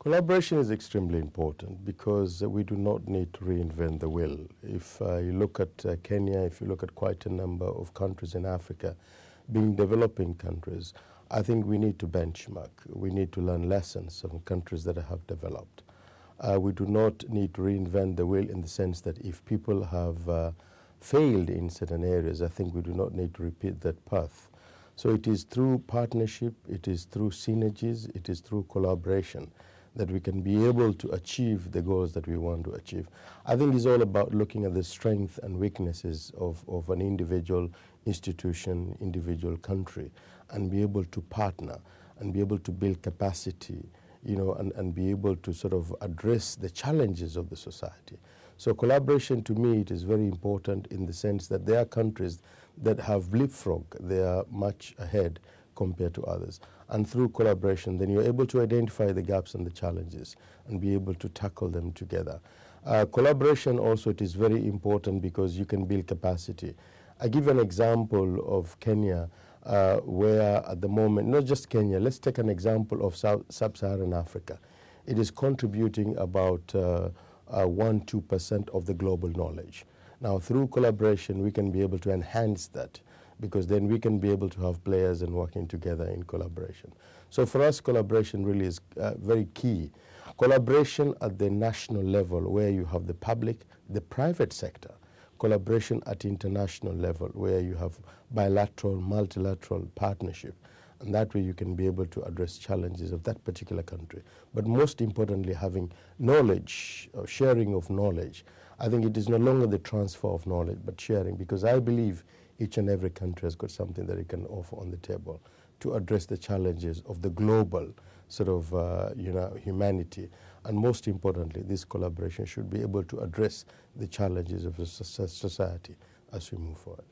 Collaboration is extremely important because uh, we do not need to reinvent the wheel. If uh, you look at uh, Kenya, if you look at quite a number of countries in Africa, being developing countries, I think we need to benchmark. We need to learn lessons from countries that have developed. Uh, we do not need to reinvent the wheel in the sense that if people have uh, failed in certain areas, I think we do not need to repeat that path. So it is through partnership, it is through synergies, it is through collaboration that we can be able to achieve the goals that we want to achieve. I think it's all about looking at the strengths and weaknesses of, of an individual institution, individual country, and be able to partner and be able to build capacity, you know, and, and be able to sort of address the challenges of the society. So collaboration to me it is very important in the sense that there are countries that have leapfrog, they are much ahead compared to others. And through collaboration, then you're able to identify the gaps and the challenges and be able to tackle them together. Uh, collaboration also it is very important because you can build capacity. I give an example of Kenya uh, where at the moment, not just Kenya, let's take an example of sub-Saharan Africa. It is contributing about uh, uh, 1 2% of the global knowledge. Now, through collaboration, we can be able to enhance that because then we can be able to have players and working together in collaboration. So for us, collaboration really is uh, very key. Collaboration at the national level where you have the public, the private sector, collaboration at international level where you have bilateral, multilateral partnership, and that way you can be able to address challenges of that particular country. But most importantly, having knowledge, or sharing of knowledge. I think it is no longer the transfer of knowledge, but sharing, because I believe each and every country has got something that it can offer on the table to address the challenges of the global sort of uh, you know, humanity. And most importantly, this collaboration should be able to address the challenges of society as we move forward.